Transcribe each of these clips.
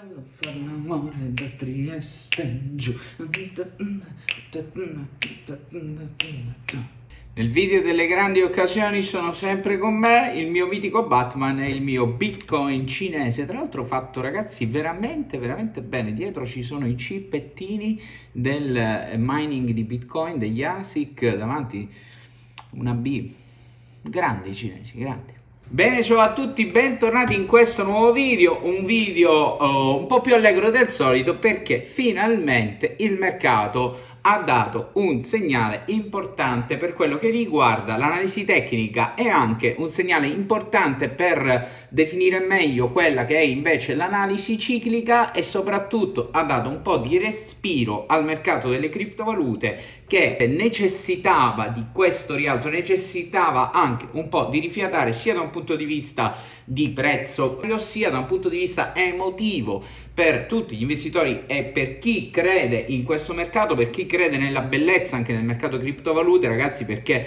Bello fare l'amore da Trieste giù. Nel video delle grandi occasioni sono sempre con me il mio mitico Batman e il mio Bitcoin cinese. Tra l'altro fatto ragazzi veramente veramente bene. Dietro ci sono i chippettini del mining di Bitcoin, degli ASIC, davanti una B. Grandi cinesi, grandi. Bene, ciao a tutti, bentornati in questo nuovo video, un video uh, un po' più allegro del solito perché finalmente il mercato ha dato un segnale importante per quello che riguarda l'analisi tecnica e anche un segnale importante per definire meglio quella che è invece l'analisi ciclica e soprattutto ha dato un po' di respiro al mercato delle criptovalute che necessitava di questo rialzo, necessitava anche un po' di rifiatare sia da un punto di vista di prezzo sia da un punto di vista emotivo per tutti gli investitori e per chi crede in questo mercato, per chi crede nella bellezza anche nel mercato criptovalute, ragazzi, perché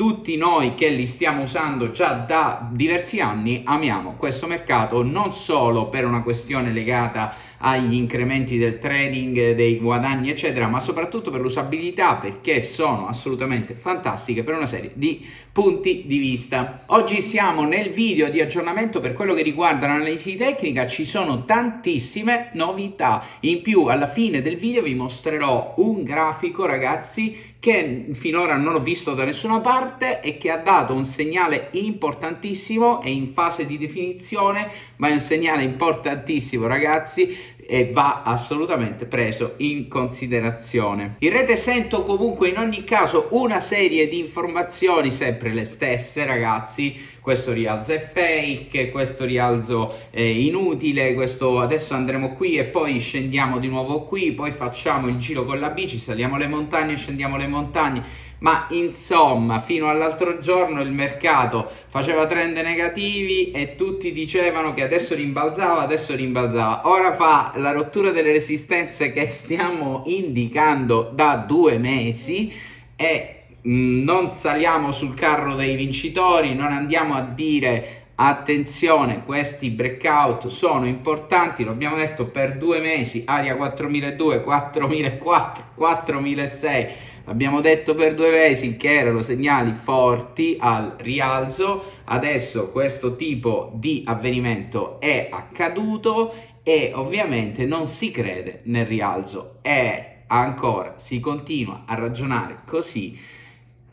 tutti noi che li stiamo usando già da diversi anni amiamo questo mercato non solo per una questione legata agli incrementi del trading, dei guadagni eccetera, ma soprattutto per l'usabilità perché sono assolutamente fantastiche per una serie di punti di vista. Oggi siamo nel video di aggiornamento per quello che riguarda l'analisi tecnica, ci sono tantissime novità. In più alla fine del video vi mostrerò un grafico ragazzi che finora non ho visto da nessuna parte e che ha dato un segnale importantissimo, è in fase di definizione, ma è un segnale importantissimo ragazzi e va assolutamente preso in considerazione. In rete sento comunque in ogni caso una serie di informazioni sempre le stesse ragazzi, questo rialzo è fake, questo rialzo è inutile, questo adesso andremo qui e poi scendiamo di nuovo qui, poi facciamo il giro con la bici, saliamo le montagne, scendiamo le montagne ma insomma fino all'altro giorno il mercato faceva trend negativi e tutti dicevano che adesso rimbalzava, adesso rimbalzava. Ora fa la rottura delle resistenze che stiamo indicando da due mesi e mm, non saliamo sul carro dei vincitori, non andiamo a dire attenzione questi breakout sono importanti lo abbiamo detto per due mesi aria 4002 4004 4006 abbiamo detto per due mesi che erano segnali forti al rialzo. Adesso questo tipo di avvenimento è accaduto e ovviamente non si crede nel rialzo e ancora si continua a ragionare così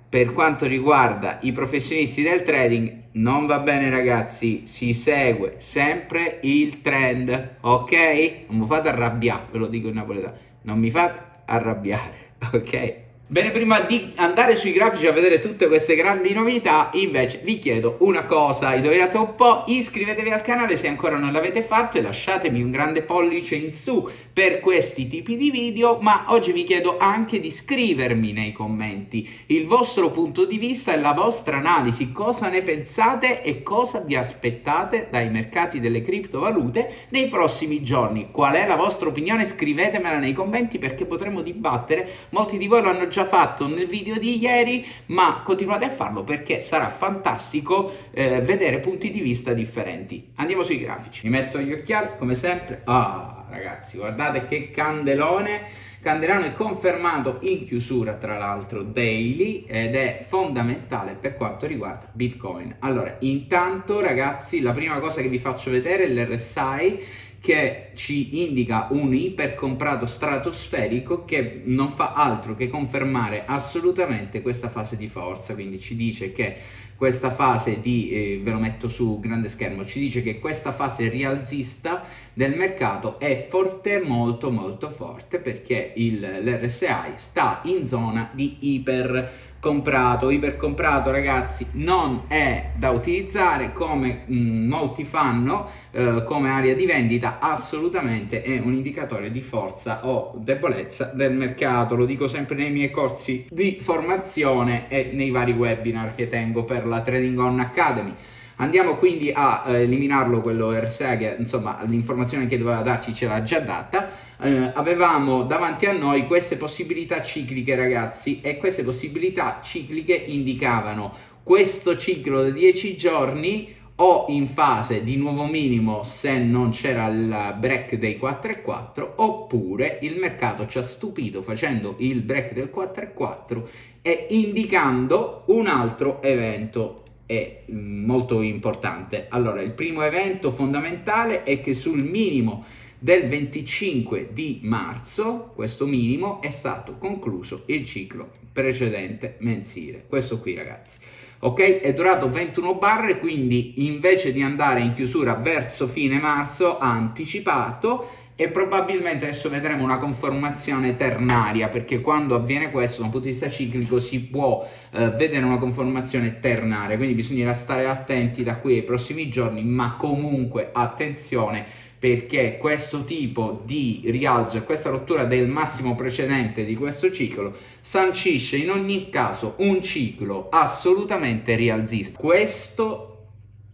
per quanto riguarda i professionisti del trading non va bene ragazzi. Si segue sempre il trend ok? Non mi fate arrabbiare ve lo dico in napoletano. Non mi fate arrabbiare ok Bene, prima di andare sui grafici a vedere tutte queste grandi novità, invece vi chiedo una cosa, indovinate un po', iscrivetevi al canale se ancora non l'avete fatto e lasciatemi un grande pollice in su per questi tipi di video, ma oggi vi chiedo anche di scrivermi nei commenti il vostro punto di vista e la vostra analisi, cosa ne pensate e cosa vi aspettate dai mercati delle criptovalute nei prossimi giorni. Qual è la vostra opinione? Scrivetemela nei commenti perché potremo dibattere, molti di voi l'hanno già già fatto nel video di ieri, ma continuate a farlo perché sarà fantastico eh, vedere punti di vista differenti. Andiamo sui grafici. Mi metto gli occhiali come sempre. Ah, ragazzi, guardate che candelone. Candelone confermato in chiusura tra l'altro daily ed è fondamentale per quanto riguarda Bitcoin. Allora, intanto ragazzi, la prima cosa che vi faccio vedere è l'RSI che ci indica un ipercomprato stratosferico che non fa altro che confermare assolutamente questa fase di forza, quindi ci dice che questa fase di, eh, ve lo metto su grande schermo, ci dice che questa fase rialzista del mercato è forte, molto molto forte perché l'RSI sta in zona di iper comprato, ipercomprato ragazzi non è da utilizzare come mh, mm, molti fanno eh, come area di vendita assolutamente è un indicatore di forza o debolezza del mercato. Lo dico sempre nei miei corsi di formazione e nei vari webinar che tengo per la Trading On Academy Andiamo quindi a eh, eliminarlo quello RSA che insomma l'informazione che doveva darci ce l'ha già data. Eh, avevamo davanti a noi queste possibilità cicliche ragazzi e queste possibilità cicliche indicavano questo ciclo di 10 giorni o in fase di nuovo minimo se non c'era il break dei 4,4 oppure il mercato ci ha stupito facendo il break del 4,4 e indicando un altro evento è mm, molto importante. Allora, il primo evento fondamentale è che sul minimo del 25 di marzo, questo minimo, è stato concluso il ciclo precedente mensile. Questo qui, ragazzi. Ok? È durato 21 barre, quindi invece di andare in chiusura verso fine marzo, ha anticipato e probabilmente adesso vedremo una conformazione ternaria perché quando avviene questo da un punto di vista ciclico si può eh, vedere una conformazione ternaria quindi bisognerà stare attenti da qui ai prossimi giorni ma comunque attenzione perché questo tipo di rialzo e questa rottura del massimo precedente di questo ciclo sancisce in ogni caso un ciclo assolutamente rialzista. Questo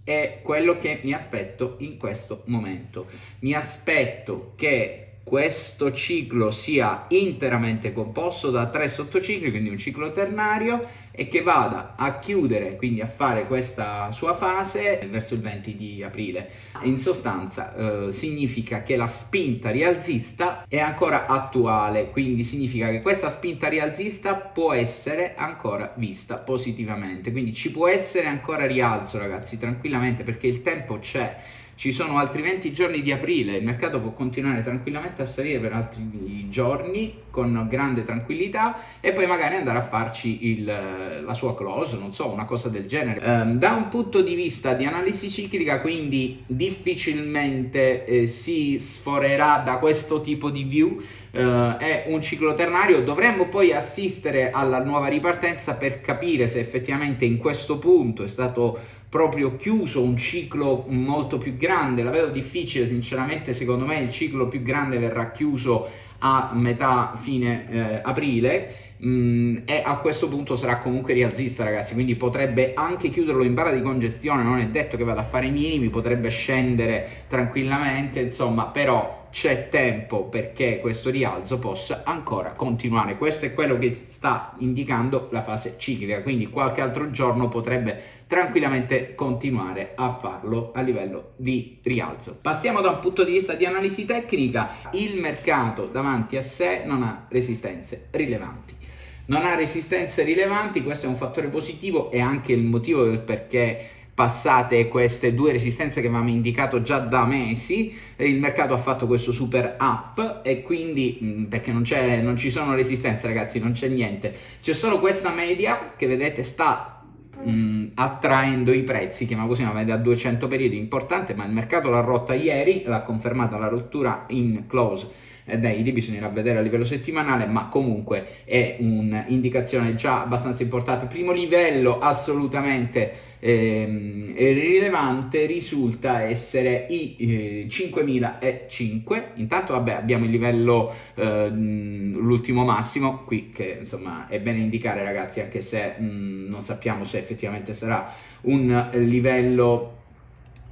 è quello che mi aspetto in questo momento. Mi aspetto che questo ciclo sia interamente composto da tre sottocicli, quindi un ciclo ternario, e che vada a chiudere, quindi a fare questa sua fase verso il 20 di aprile. In sostanza eh, significa che la spinta rialzista è ancora attuale, quindi significa che questa spinta rialzista può essere ancora vista positivamente, quindi ci può essere ancora rialzo ragazzi, tranquillamente perché il tempo c'è ci sono altri 20 giorni di aprile, il mercato può continuare tranquillamente a salire per altri giorni con grande tranquillità e poi magari andare a farci il, la sua close, non so, una cosa del genere. Um, da un punto di vista di analisi ciclica, quindi difficilmente eh, si sforerà da questo tipo di view, uh, è un ciclo ternario, dovremmo poi assistere alla nuova ripartenza per capire se effettivamente in questo punto è stato proprio chiuso un ciclo molto più grande, la vedo difficile sinceramente, secondo me il ciclo più grande verrà chiuso a metà fine eh, aprile mm, e a questo punto sarà comunque rialzista ragazzi, quindi potrebbe anche chiuderlo in barra di congestione, non è detto che vada a fare i minimi, potrebbe scendere tranquillamente, insomma, però c'è tempo perché questo rialzo possa ancora continuare. Questo è quello che sta indicando la fase ciclica, quindi qualche altro giorno potrebbe tranquillamente continuare a farlo a livello di rialzo. Passiamo da un punto di vista di analisi tecnica, il mercato davanti a sé non ha resistenze rilevanti. Non ha resistenze rilevanti, questo è un fattore positivo e anche il motivo del perché passate queste due resistenze che avevamo indicato già da mesi, il mercato ha fatto questo super up e quindi mm, perché non, non ci sono resistenze ragazzi, non c'è niente, c'è solo questa media che vedete sta mh, mm, attraendo i prezzi, chiamiamo così una media a 200 periodi importante, ma il mercato l'ha rotta ieri, l'ha confermata la rottura in close eh, dei bisognerà vedere a livello settimanale, ma comunque è un'indicazione già abbastanza importante. Primo livello assolutamente ehm, rilevante risulta essere i eh, 5005. Intanto vabbè abbiamo il livello eh, l'ultimo massimo qui che insomma è bene indicare ragazzi anche se mh, non sappiamo se effettivamente sarà un livello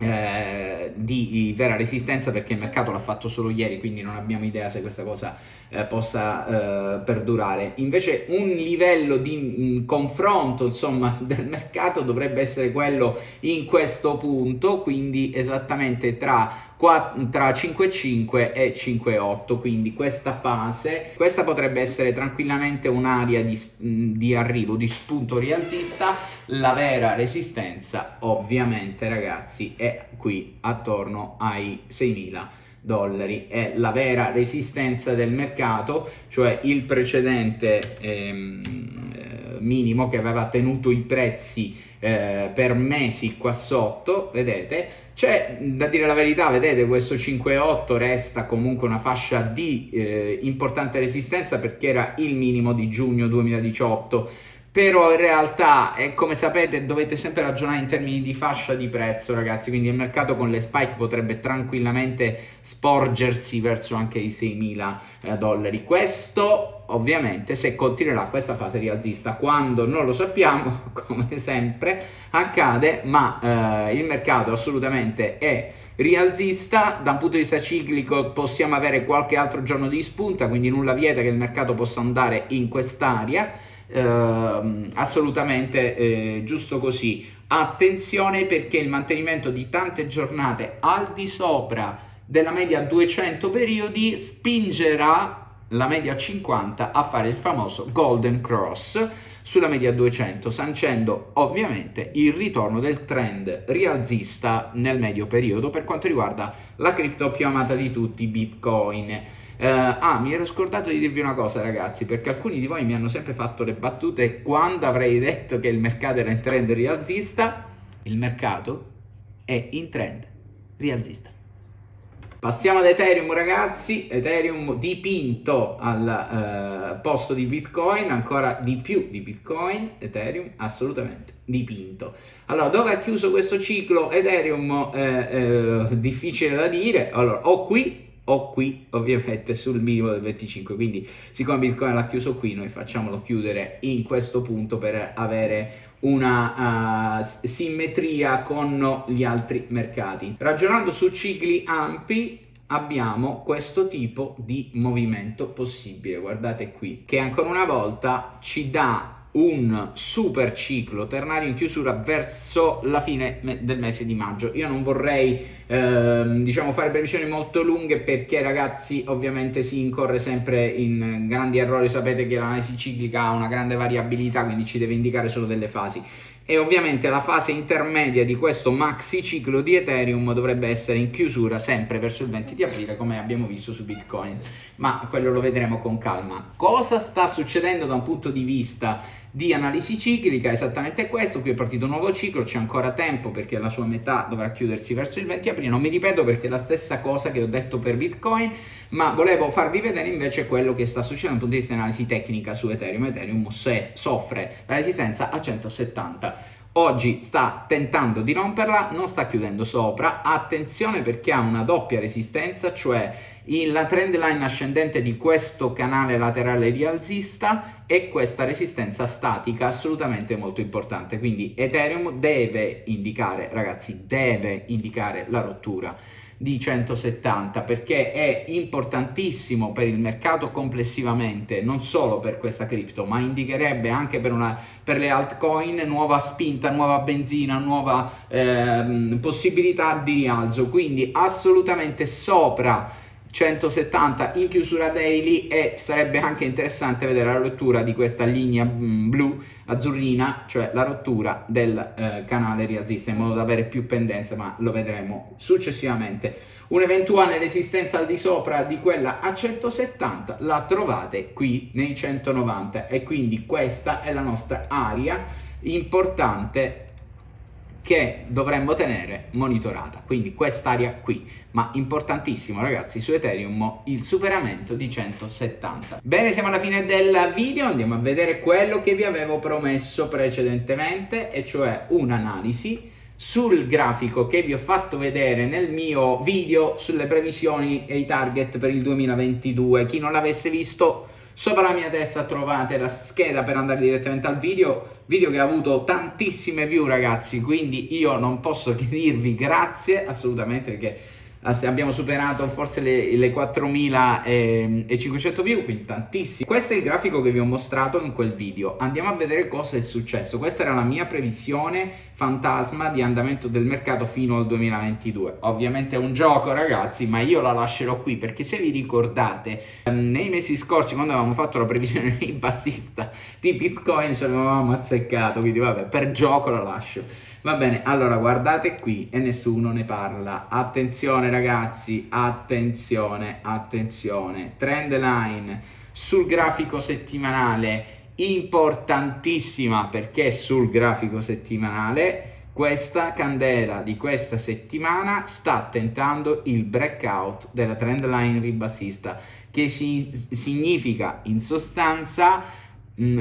eh, di vera resistenza perché il mercato l'ha fatto solo ieri quindi non abbiamo idea se questa cosa eh, possa eh, perdurare. Invece un livello di mh, mm, confronto insomma del mercato dovrebbe essere quello in questo punto quindi esattamente tra tra 5,5 e 5,8 quindi questa fase questa potrebbe essere tranquillamente un'area di, di arrivo di spunto rialzista. La vera resistenza ovviamente ragazzi è qui attorno ai 6000 dollari. È la vera resistenza del mercato cioè il precedente ehm, eh, minimo che aveva tenuto i prezzi eh, per mesi qua sotto vedete? C'è da dire la verità, vedete, questo 5.8 resta comunque una fascia di eh, importante resistenza perché era il minimo di giugno 2018 però in realtà eh, come sapete dovete sempre ragionare in termini di fascia di prezzo ragazzi. Quindi il mercato con le spike potrebbe tranquillamente sporgersi verso anche i 6.000 eh, dollari. Questo ovviamente se continuerà questa fase rialzista. Quando non lo sappiamo come sempre accade ma eh, il mercato assolutamente è rialzista. Da un punto di vista ciclico possiamo avere qualche altro giorno di spunta quindi nulla vieta che il mercato possa andare in quest'area eh, assolutamente eh, giusto così. Attenzione perché il mantenimento di tante giornate al di sopra della media 200 periodi spingerà la media 50 a fare il famoso Golden Cross sulla media 200, sancendo ovviamente il ritorno del trend rialzista nel medio periodo per quanto riguarda la cripto più amata di tutti, Bitcoin. Uh, ah, mi ero scordato di dirvi una cosa, ragazzi, perché alcuni di voi mi hanno sempre fatto le battute quando avrei detto che il mercato era in trend rialzista. Il mercato è in trend rialzista. Passiamo ad Ethereum ragazzi, Ethereum dipinto al uh, posto di Bitcoin, ancora di più di Bitcoin, Ethereum assolutamente dipinto. Allora, dove ha chiuso questo ciclo Ethereum? Eh, eh, difficile da dire, allora, o qui o qui ovviamente sul minimo del 25 quindi siccome bitcoin l'ha chiuso qui noi facciamolo chiudere in questo punto per avere una uh, simmetria con gli altri mercati. Ragionando su cicli ampi abbiamo questo tipo di movimento possibile. Guardate qui che ancora una volta ci dà un super ciclo ternario in chiusura verso la fine del mese di maggio. Io non vorrei ehm, diciamo fare previsioni molto lunghe perché ragazzi ovviamente si incorre sempre in grandi errori, sapete che l'analisi ciclica ha una grande variabilità, quindi ci deve indicare solo delle fasi. E ovviamente la fase intermedia di questo maxi ciclo di Ethereum dovrebbe essere in chiusura sempre verso il 20 di aprile come abbiamo visto su Bitcoin. Ma quello lo vedremo con calma. Cosa sta succedendo da un punto di vista di analisi ciclica esattamente questo qui è partito un nuovo ciclo c'è ancora tempo perché la sua metà dovrà chiudersi verso il 20 aprile non mi ripeto perché è la stessa cosa che ho detto per Bitcoin ma volevo farvi vedere invece quello che sta succedendo dal punto di vista di analisi tecnica su Ethereum. Ethereum soffre la resistenza a 170 Oggi sta tentando di romperla, non sta chiudendo sopra, attenzione perché ha una doppia resistenza, cioè la trend line ascendente di questo canale laterale rialzista e questa resistenza statica assolutamente molto importante, quindi Ethereum deve indicare, ragazzi, deve indicare la rottura di 170 perché è importantissimo per il mercato complessivamente, non solo per questa cripto, ma indicherebbe anche per, una, per le altcoin nuova spinta, nuova benzina, nuova eh, possibilità di rialzo. Quindi assolutamente sopra 170 in chiusura daily e sarebbe anche interessante vedere la rottura di questa linea mm, blu azzurrina, cioè la rottura del eh, canale rialzista in modo da avere più pendenza, ma lo vedremo successivamente. Un'eventuale resistenza al di sopra di quella a 170 la trovate qui nei 190 e quindi questa è la nostra area importante che dovremmo tenere monitorata. Quindi quest'area qui, ma importantissimo ragazzi su Ethereum il superamento di 170. Bene, siamo alla fine del video, andiamo a vedere quello che vi avevo promesso precedentemente e cioè un'analisi sul grafico che vi ho fatto vedere nel mio video sulle previsioni e i target per il 2022. Chi non l'avesse visto Sopra la mia testa trovate la scheda per andare direttamente al video, video che ha avuto tantissime view ragazzi, quindi io non posso che dirvi grazie assolutamente perché abbiamo superato forse le, le 4500 view, quindi tantissimi. Questo è il grafico che vi ho mostrato in quel video. Andiamo a vedere cosa è successo. Questa era la mia previsione fantasma di andamento del mercato fino al 2022. Ovviamente è un gioco ragazzi, ma io la lascerò qui perché se vi ricordate, ehm, nei mesi scorsi quando avevamo fatto la previsione bassista di Bitcoin ci avevamo azzeccato, quindi vabbè, per gioco la lascio. Va bene, allora guardate qui e nessuno ne parla. Attenzione ragazzi, attenzione, attenzione. Trend line sul grafico settimanale importantissima perché sul grafico settimanale questa candela di questa settimana sta tentando il breakout della trend line ribassista che si, significa in sostanza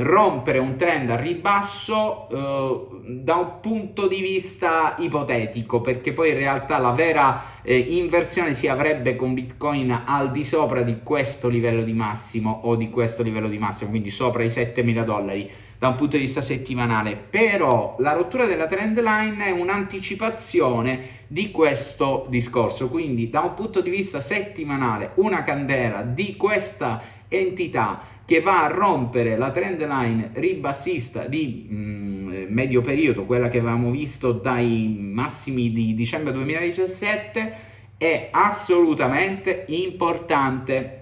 rompere un trend a ribasso eh, da un punto di vista ipotetico perché poi in realtà la vera eh, inversione si avrebbe con bitcoin al di sopra di questo livello di massimo o di questo livello di massimo quindi sopra i 7000 dollari da un punto di vista settimanale. Però la rottura della trend line è un'anticipazione di questo discorso quindi da un punto di vista settimanale una candela di questa entità che va a rompere la trend line ribassista di mh, mm, medio periodo, quella che avevamo visto dai massimi di dicembre 2017, è assolutamente importante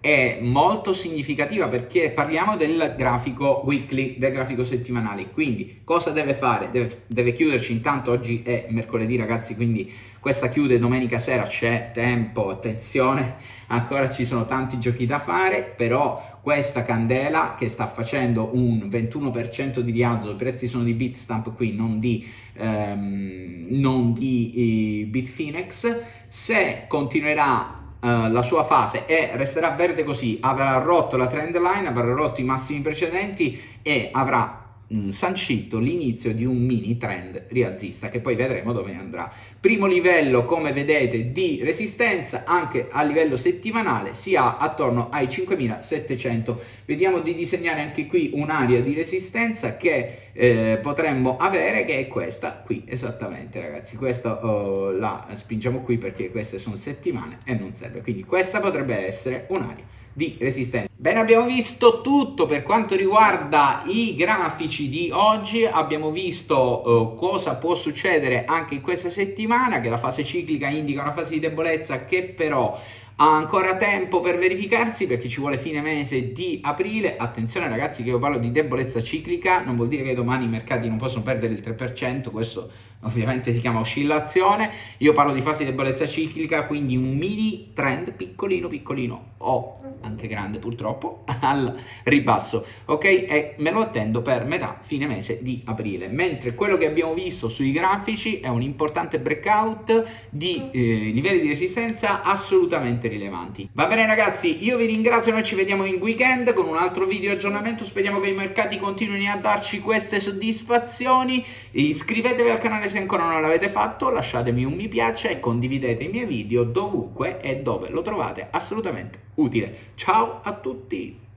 è molto significativa perché parliamo del grafico weekly, del grafico settimanale. Quindi cosa deve fare? Deve, deve, chiuderci intanto, oggi è mercoledì ragazzi, quindi questa chiude domenica sera, c'è tempo, attenzione, ancora ci sono tanti giochi da fare, però questa candela che sta facendo un 21% di rialzo, i prezzi sono di Bitstamp qui, non di, ehm, non di eh, Bitfinex, se continuerà Uh, la sua fase e resterà verde così, avrà rotto la trend line, avrà rotto i massimi precedenti e avrà mh, sancito l'inizio di un mini trend rialzista che poi vedremo dove andrà. Primo livello, come vedete, di resistenza anche a livello settimanale si ha attorno ai 5700. Vediamo di disegnare anche qui un'area di resistenza che eh, potremmo avere che è questa qui esattamente ragazzi. Questa oh, la spingiamo qui perché queste sono settimane e non serve. Quindi questa potrebbe essere un'area di resistenza. Bene, abbiamo visto tutto per quanto riguarda i grafici di oggi, abbiamo visto uh, cosa può succedere anche in questa settimana, che la fase ciclica indica una fase di debolezza che però ha ancora tempo per verificarsi perché ci vuole fine mese di aprile. Attenzione ragazzi che io parlo di debolezza ciclica, non vuol dire che domani i mercati non possono perdere il 3%, questo ovviamente si chiama oscillazione. Io parlo di fase di debolezza ciclica, quindi un mini trend piccolino piccolino o anche grande purtroppo al ribasso, ok? E me lo attendo per metà fine mese di aprile. Mentre quello che abbiamo visto sui grafici è un importante breakout di eh, livelli di resistenza rilevanti. Va bene ragazzi, io vi ringrazio, noi ci vediamo in weekend con un altro video aggiornamento, speriamo che i mercati continuino a darci queste soddisfazioni, iscrivetevi al canale se ancora non l'avete fatto, lasciatemi un mi piace e condividete i miei video dovunque e dove lo trovate assolutamente utile. Ciao a tutti!